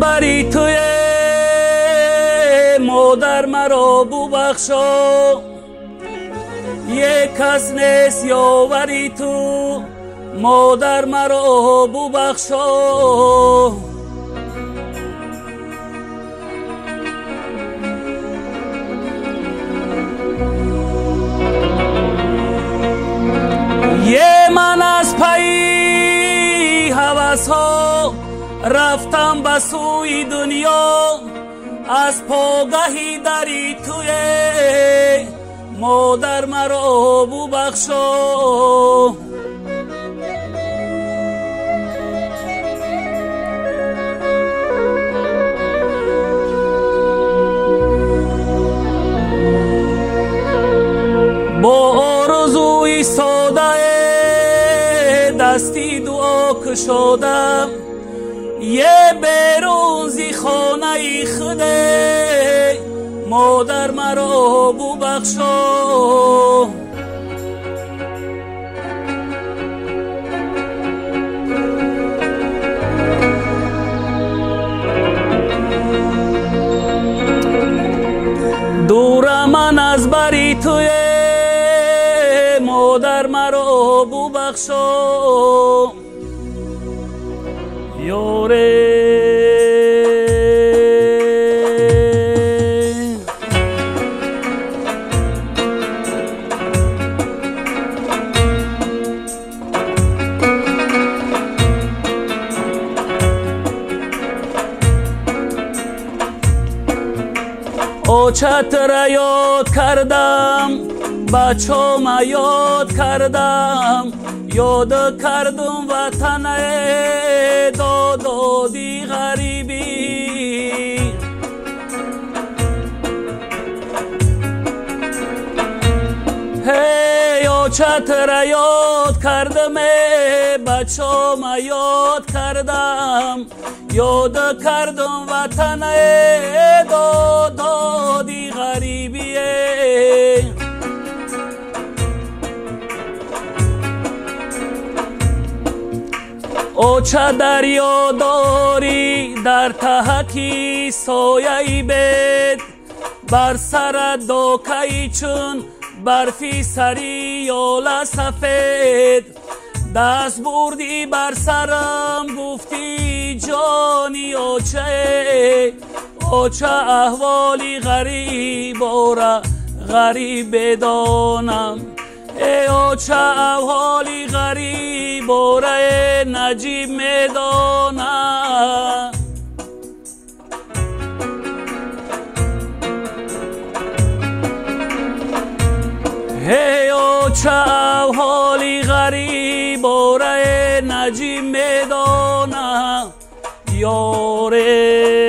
بری توی مادر مرا ببخشا. یک کس نیست یاوری تو مادر مرا ببخشا. یه من از حوث رفتم به سوی دنیا از پاگهی دری توی. مادر مرا ببخشا با آرزوی ساده دستی دعا کشادم. یه بیرونزی خانه خده مادر مرا ببخشا دور من از بری توی مادر مرا ببخشا یاره اوچت را یاد کردم بچه یاد کردم یاد کردم وطن دادادی غریبی. هی اوچت را یاد کردم بچه یاد کردم. یاد کردم وطن دادادی غریبیه چه دریا داری در تهکی سایه بید. بر سر دوکهی چون برفی سری یال سفید دست بردی بر سرم گفتی جانی اوچه اوچه احوالی غریب را غریب بدانم؟ ای اوچه احوالی غریب را نجیب می‌دانم هی اوچه احوالی غریب را نجیب می‌دانم یاره